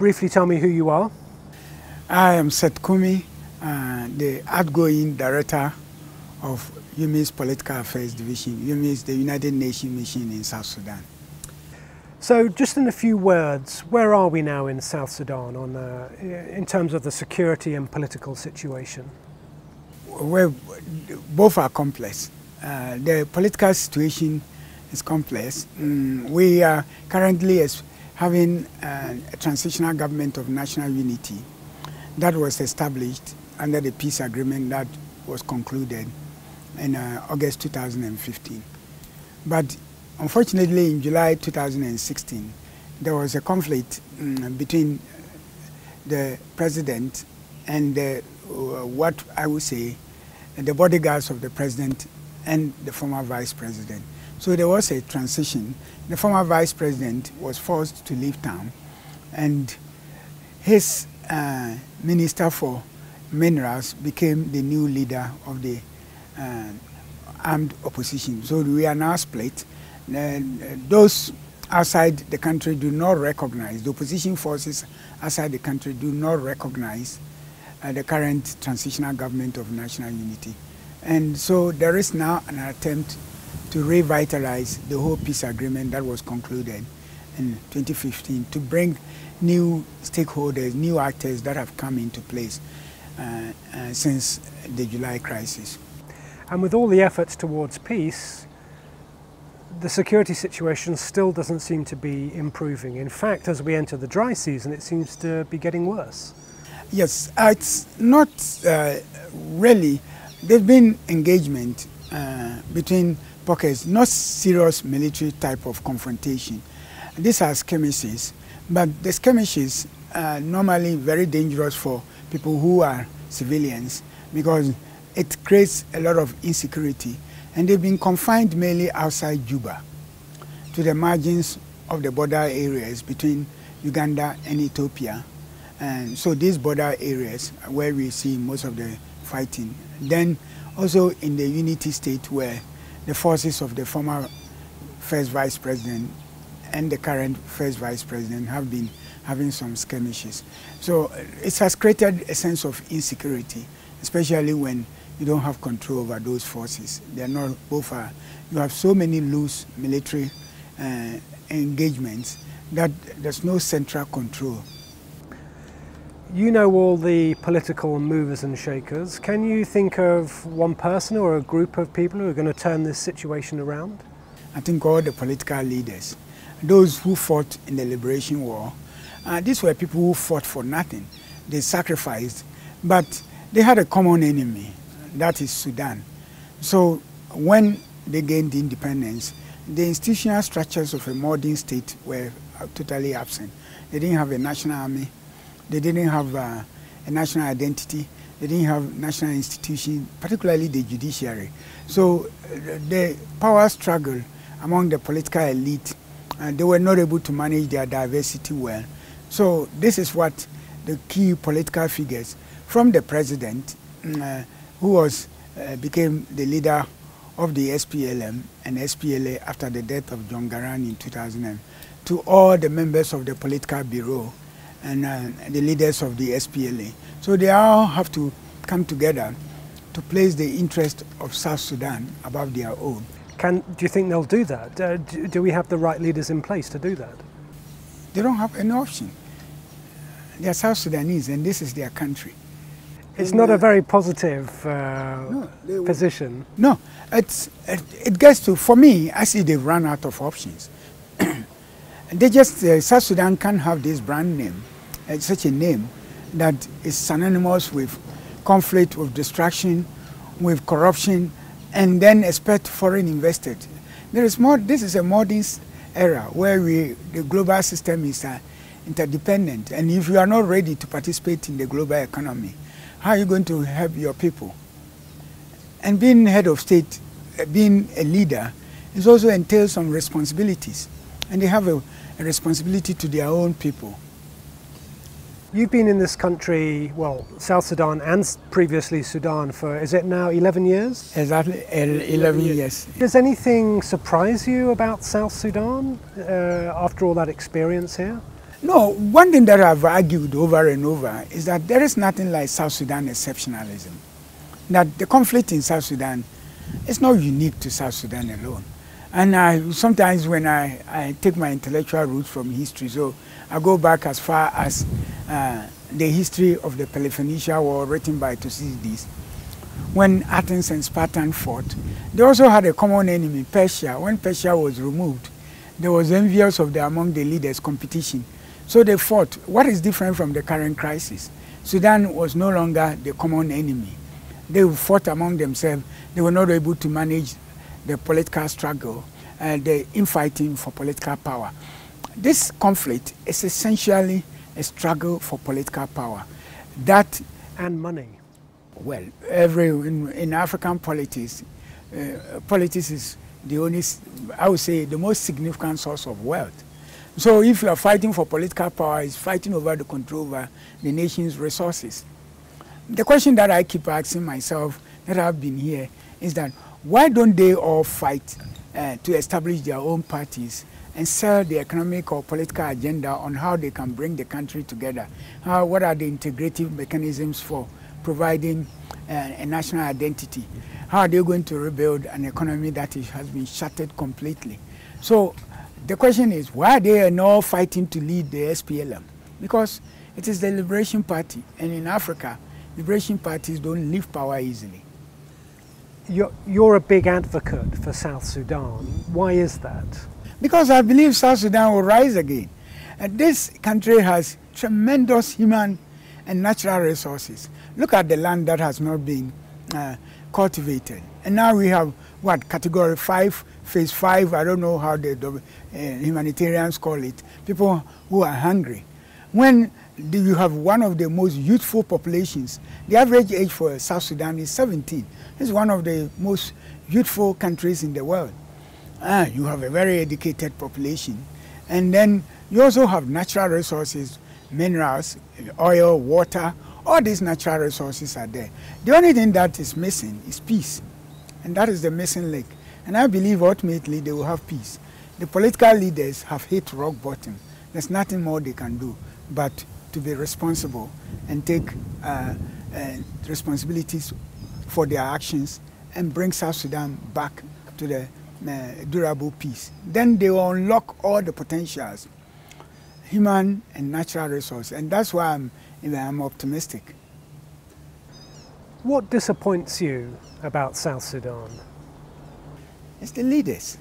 briefly tell me who you are? I am Seth Kumi, uh, the outgoing director of UNMISS Political Affairs Division. UNMISS, the United Nations mission in South Sudan. So, just in a few words, where are we now in South Sudan on, uh, in terms of the security and political situation? Well, both are complex. Uh, the political situation is complex. Mm, we are currently having uh, a transitional government of national unity that was established under the peace agreement that was concluded in uh, August 2015. But unfortunately, in July 2016, there was a conflict um, between the president and the, uh, what I would say the bodyguards of the president and the former vice president. So there was a transition. The former vice president was forced to leave town, and his uh, minister for minerals became the new leader of the uh, armed opposition. So we are now split. Uh, those outside the country do not recognize, the opposition forces outside the country do not recognize uh, the current transitional government of national unity. And so there is now an attempt to revitalize the whole peace agreement that was concluded in 2015 to bring new stakeholders, new actors that have come into place uh, uh, since the July crisis. And with all the efforts towards peace, the security situation still doesn't seem to be improving. In fact, as we enter the dry season, it seems to be getting worse. Yes, it's not uh, really. There's been engagement uh, between pockets, not serious military type of confrontation. These are skirmishes, but the skirmishes are normally very dangerous for people who are civilians because it creates a lot of insecurity. And they've been confined mainly outside Juba to the margins of the border areas between Uganda and Ethiopia. And so these border areas where we see most of the fighting. Then also in the unity state where the forces of the former first vice president and the current first vice president have been having some skirmishes. So uh, it has created a sense of insecurity, especially when you don't have control over those forces. They're not both are, you have so many loose military uh, engagements that there's no central control. You know all the political movers and shakers. Can you think of one person or a group of people who are going to turn this situation around? I think all the political leaders, those who fought in the liberation war, uh, these were people who fought for nothing. They sacrificed, but they had a common enemy, that is Sudan. So when they gained independence, the institutional structures of a modern state were totally absent. They didn't have a national army, they didn't have uh, a national identity. They didn't have national institutions, particularly the judiciary. So uh, the power struggle among the political elite, uh, they were not able to manage their diversity well. So this is what the key political figures from the president, mm, uh, who was uh, became the leader of the SPLM and SPLA after the death of John Garang in 2000, to all the members of the political bureau, and uh, the leaders of the SPLA. So they all have to come together to place the interest of South Sudan above their own. Can, do you think they'll do that? Uh, do, do, we have the right leaders in place to do that? They don't have any option. They are South Sudanese and this is their country. It's and not uh, a very positive uh, no, position. No, it's, it, it gets to, for me, I see they've run out of options. they just, uh, South Sudan can't have this brand name uh, such a name that is synonymous with conflict, with destruction, with corruption, and then expect foreign investors. There is more, this is a modern era where we, the global system is uh, interdependent. And if you are not ready to participate in the global economy, how are you going to help your people? And being head of state, uh, being a leader, it also entails some responsibilities. And they have a, a responsibility to their own people. You've been in this country, well, South Sudan and previously Sudan for, is it now 11 years? Exactly, 11 years. Does anything surprise you about South Sudan uh, after all that experience here? No, one thing that I've argued over and over is that there is nothing like South Sudan exceptionalism. That the conflict in South Sudan is not unique to South Sudan alone. And I, sometimes when I, I take my intellectual roots from history, so I go back as far as uh, the history of the Peloponnesian War written by Thucydides. When Athens and Spartan fought, they also had a common enemy, Persia. When Persia was removed, there was envious of the among the leaders competition. So they fought. What is different from the current crisis? Sudan was no longer the common enemy. They fought among themselves. They were not able to manage the political struggle, uh, the infighting for political power. This conflict is essentially a struggle for political power. That and money. Well, every in, in African politics, uh, politics is the only, I would say, the most significant source of wealth. So if you are fighting for political power, it's fighting over the control over the nation's resources. The question that I keep asking myself that I've been here is that why don't they all fight uh, to establish their own parties and sell the economic or political agenda on how they can bring the country together? How, what are the integrative mechanisms for providing uh, a national identity? How are they going to rebuild an economy that is, has been shattered completely? So the question is, why are they now fighting to lead the SPLM? Because it is the Liberation Party, and in Africa, Liberation parties don't leave power easily. You're, you're a big advocate for South Sudan. Why is that? Because I believe South Sudan will rise again. And this country has tremendous human and natural resources. Look at the land that has not been uh, cultivated. And now we have, what, category 5, phase 5, I don't know how the uh, humanitarians call it, people who are hungry. When do you have one of the most youthful populations, the average age for South Sudan is 17. It's one of the most youthful countries in the world. Ah, you have a very educated population. And then you also have natural resources, minerals, oil, water, all these natural resources are there. The only thing that is missing is peace. And that is the missing link. And I believe ultimately they will have peace. The political leaders have hit rock bottom. There's nothing more they can do but to be responsible and take uh, uh, responsibilities for their actions and bring South Sudan back to the uh, durable peace. Then they will unlock all the potentials, human and natural resources, and that's why I'm, I'm optimistic. What disappoints you about South Sudan? It's the leaders.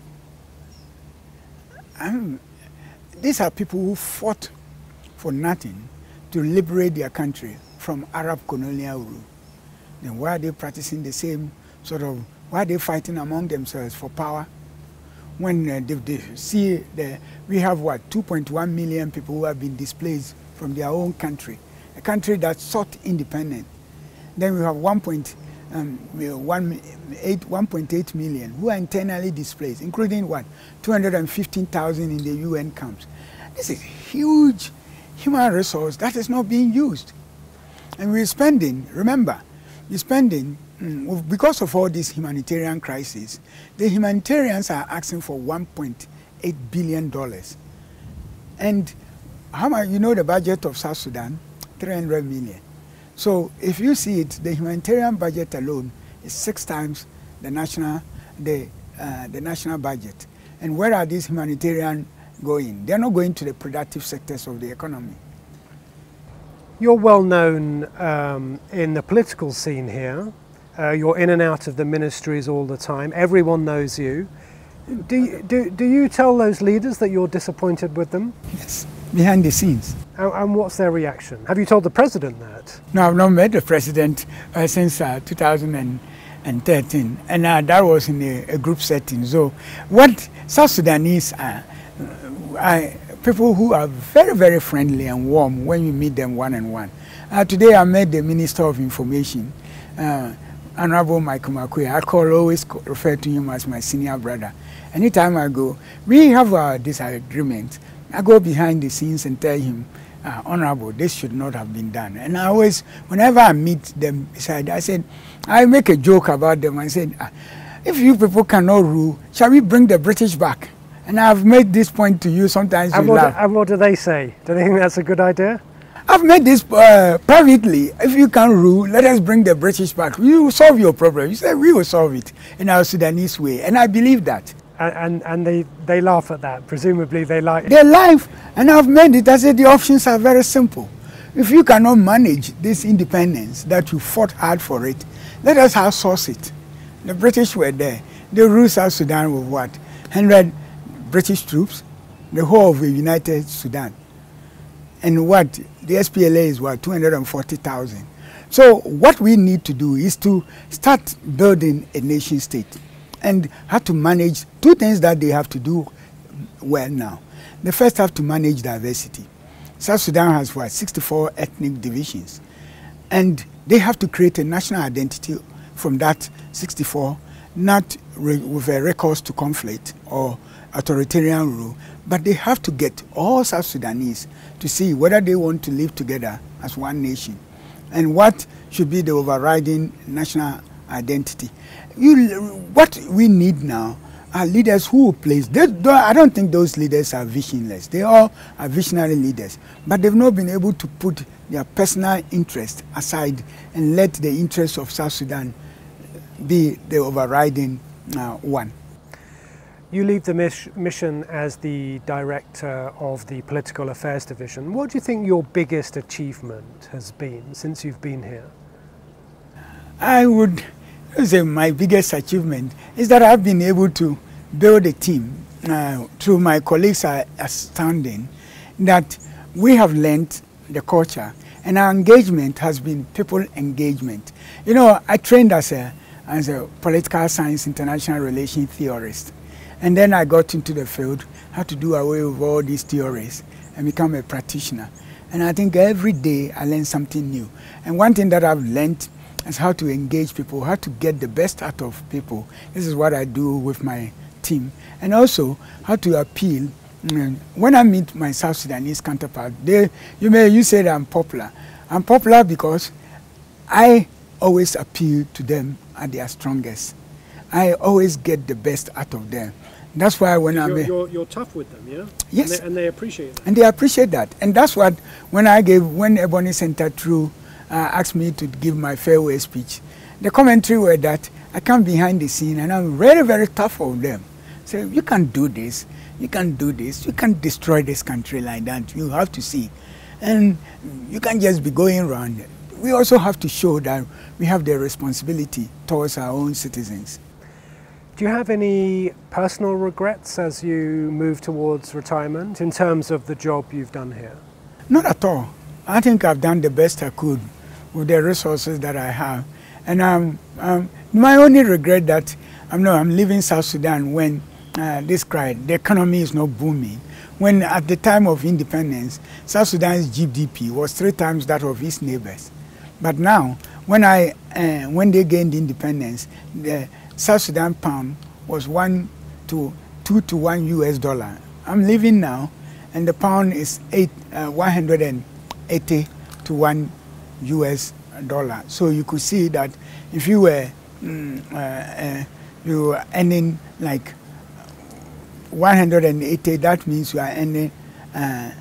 I'm, these are people who fought for nothing to liberate their country from Arab colonial rule. Then why are they practicing the same sort of, why are they fighting among themselves for power? When uh, they, they, see the, we have what, 2.1 million people who have been displaced from their own country, a country that sought independence. Then we have 1.8 um, 1.8 million who are internally displaced, including what, 215,000 in the UN camps. This is huge human resource that is not being used. And we're spending, remember, we're spending, mm, because of all this humanitarian crisis, the humanitarians are asking for $1.8 billion. And how much, you know the budget of South Sudan? 300 million. So if you see it, the humanitarian budget alone is six times the national, the, uh, the national budget. And where are these humanitarian going. They're not going to the productive sectors of the economy. You're well known um, in the political scene here. Uh, you're in and out of the ministries all the time. Everyone knows you. Do, you, do, do you tell those leaders that you're disappointed with them? Yes, behind the scenes. And, and what's their reaction? Have you told the president that? No, I've not met the president uh, since uh, 2013, and uh, that was in a, a, group setting. So, what South Sudanese are I, people who are very, very friendly and warm when you meet them one on one. Uh, today I met the Minister of Information, uh, Honorable Michael Makuei. I call always refer to him as my senior brother. Anytime I go, we have a disagreement. I go behind the scenes and tell him, uh, Honorable, this should not have been done. And I always, whenever I meet them beside, I said, I make a joke about them. I said, ah, if you people cannot rule, shall we bring the British back? And I've made this point to you sometimes And you what, laugh. and what do they say? Do they think that's a good idea? I've made this uh, privately. If you can rule, let us bring the British back. We will solve your problem. You say we will solve it in our Sudanese way. And I believe that. And, and, and they, they laugh at that. Presumably they like Their life, and I've made it. I said the options are very simple. If you cannot manage this independence that you fought hard for it, let us outsource it. The British were there. They ruled South Sudan with what? 100 British troops, the whole of the United Sudan. And what? The SPLA is what? 240,000. So what we need to do is to start building a nation state and how to manage two things that they have to do well now. They first have to manage diversity. South Sudan has what 64 ethnic divisions, and they have to create a national identity from that 64, not with a recourse to conflict or authoritarian rule, but they have to get all South Sudanese to see whether they want to live together as one nation and what should be the overriding national identity. You, what we need now are leaders who place. They I don't think those leaders are visionless. They all are visionary leaders, but they've not been able to put their personal interest aside and let the interests of South Sudan be the overriding uh, one. You leave the mission as the director of the Political Affairs Division. What do you think your biggest achievement has been since you've been here? I would say my biggest achievement is that I've been able to build a team uh, through my colleagues are astounding that we have learned the culture and our engagement has been people engagement. You know, I trained as a, as a political science international relations theorist. And then I got into the field, had to do away with all these theories and become a practitioner. And I think every day I learn something new. And one thing that I've learned is how to engage people, how to get the best out of people. This is what I do with my team. And also how to appeal. Mm, When I meet my South Sudanese counterpart, they, you may you say that I'm popular. I'm popular because I always appeal to them at their strongest. I always get the best out of them. That's why when I'm You're, a- you're, you're tough with them, yeah? Yes. And they, and they appreciate that. and they appreciate that. And that's what when I gave when Ebony Center True uh, asked me to give my farewell speech, the commentary were that I come behind the scene and I'm very very tough on them. Say you can't do this, you can't do this, you can't destroy this country like that. You have to see, and you can't just be going around. We also have to show that we have the responsibility towards our own citizens. Do you have any personal regrets as you move towards retirement in terms of the job you've done here? Not at all. I think I've done the best I could with the resources that I have. And um, um, my only regret that I'm, no, I'm leaving South Sudan when uh, this cried, the economy is not booming. When at the time of independence, South Sudan's GDP was three times that of its neighbors. But now, when, I, uh, when they gained independence, the South Sudan pound was one to two to one US dollar. I'm leaving now, and the pound is eight, uh, 180 to one US dollar. So you could see that if you were mm, uh, uh, you were earning like 180, that means you are earning uh,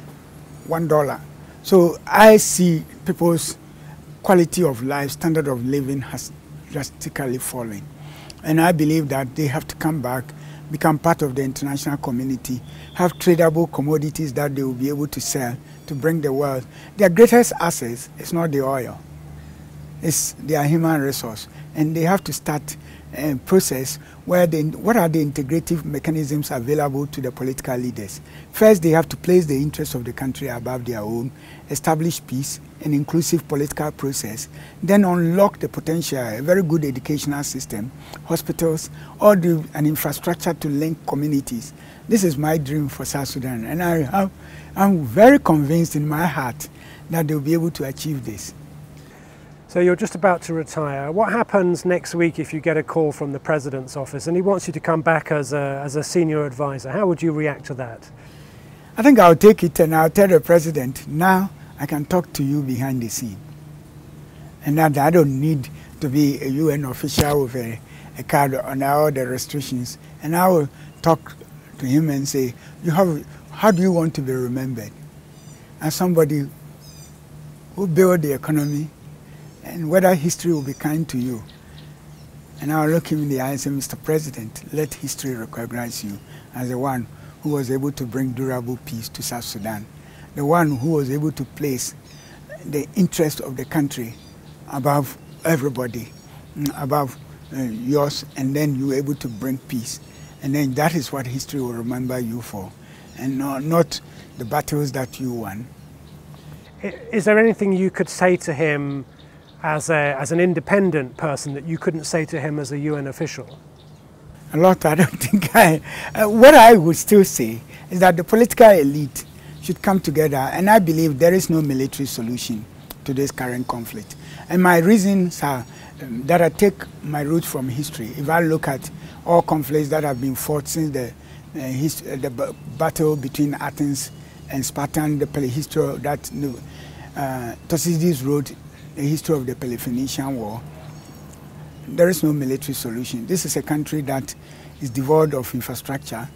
one dollar. So I see people's quality of life, standard of living has drastically fallen. And I believe that they have to come back, become part of the international community, have tradable commodities that they will be able to sell to bring the world. Their greatest asset is not the oil, it's their human resource. And they have to start a process where they, what are the integrative mechanisms available to the political leaders? First, they have to place the interests of the country above their own, establish peace, an inclusive political process, then unlock the potential, a very good educational system, hospitals, all the, an infrastructure to link communities. This is my dream for South Sudan, and I have, I'm very convinced in my heart that they'll be able to achieve this. So you're just about to retire. What happens next week if you get a call from the president's office and he wants you to come back as a, as a senior advisor? How would you react to that? I think I'll take it and I'll tell the president, now I can talk to you behind the scene. And that I don't need to be a UN official with a, a card on all the restrictions. And I will talk to him and say, "You have, how do you want to be remembered?" As somebody who built the economy, and whether history will be kind to you. And I'll look him in the eye and say, Mr. President, let history recognize you as the one who was able to bring durable peace to South Sudan, the one who was able to place the interest of the country above everybody, mm, above uh, yours, and then you were able to bring peace. And then that is what history will remember you for, and not, not the battles that you won. Is there anything you could say to him as, a, as an independent person that you couldn't say to him as a UN official? A lot, I don't think I. Uh, what I would still say is that the political elite should come together, and I believe there is no military solution to this current conflict. And my reasons are um, that I take my roots from history. If I look at all conflicts that have been fought since the, uh, uh, the battle between Athens and Spartan, the history that uh, Thucydides wrote the history of the Peloponnesian War, there is no military solution. This is a country that is devoid of infrastructure.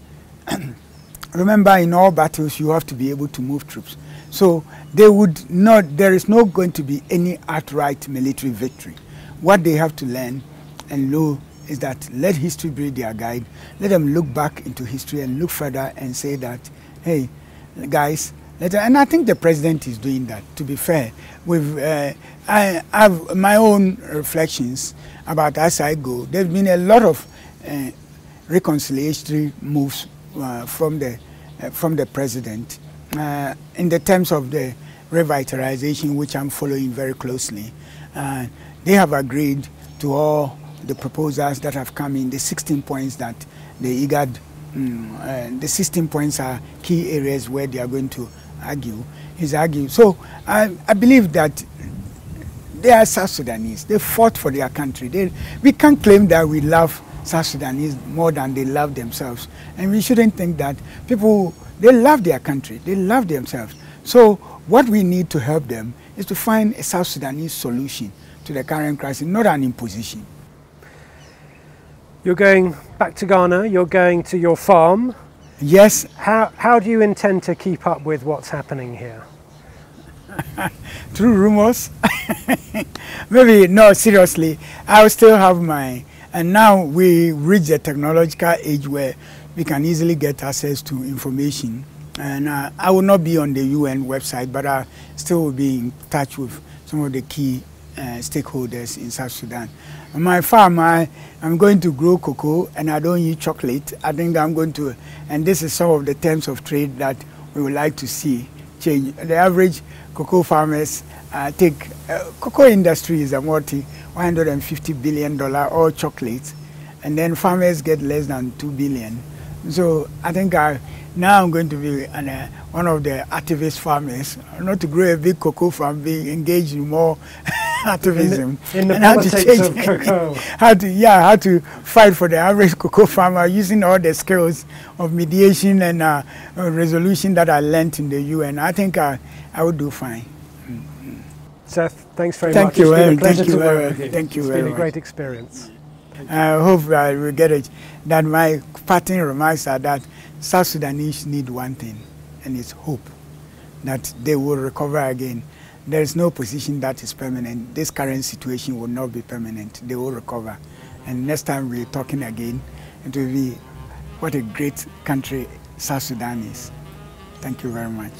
Remember, in all battles, you have to be able to move troops. So they would not, there is not going to be any outright military victory. What they have to learn and know is that let history be their guide. Let them look back into history and look further and say that, hey, guys, and I think the president is doing that, to be fair. With, uh, I have my own reflections about as I go. There have been a lot of uh, reconciliatory moves from, the, uh, from the president uh, in the terms of the revitalization, which I'm following very closely. Uh, they have agreed to all the proposals that have come in, the 16 points that the IGAD, mm, the 16 points are key areas where they are going to argue. is arguing. So I, I believe that they are South Sudanese. They fought for their country. They, we can't claim that we love South Sudanese more than they love themselves. And we shouldn't think that people, they love their country. They love themselves. So what we need to help them is to find a South Sudanese solution to the current crisis, not an imposition. You're going back to Ghana, you're going to your farm, Yes. How, how do you intend to keep up with what's happening here? Through rumors? Maybe, no, seriously. I still have my, and now we reach the technological age where we can easily get access to information. And uh, I will not be on the UN website, but I still will be in touch with some of the key uh, stakeholders in South Sudan. On my farm, I, am going to grow cocoa and I don't eat chocolate. I think I'm going to, and this is some of the terms of trade that we would like to see change. The average cocoa farmers uh, take, uh, cocoa industry is a multi $150 billion all chocolate, and then farmers get less than 2 billion. So I think I, now I'm going to be an, uh, one of the activist farmers, not to grow a big cocoa farm, be engaged in more activism in the, in the and how to change, cocoa. how to yeah, how to fight for the average cocoa farmer using all the skills of mediation and uh, uh, resolution that I learned in the UN. I think I, I would do fine. Seth, thanks very thank much. You, it's been a pleasure thank to you, work with you. Thank you it's been a great experience. I hope I will get it. That my parting remarks are that South Sudanese need one thing, and it's hope that they will recover again. There is no position that is permanent. This current situation will not be permanent. They will recover. And next time we're talking again, it will be what a great country South Sudan is. Thank you very much.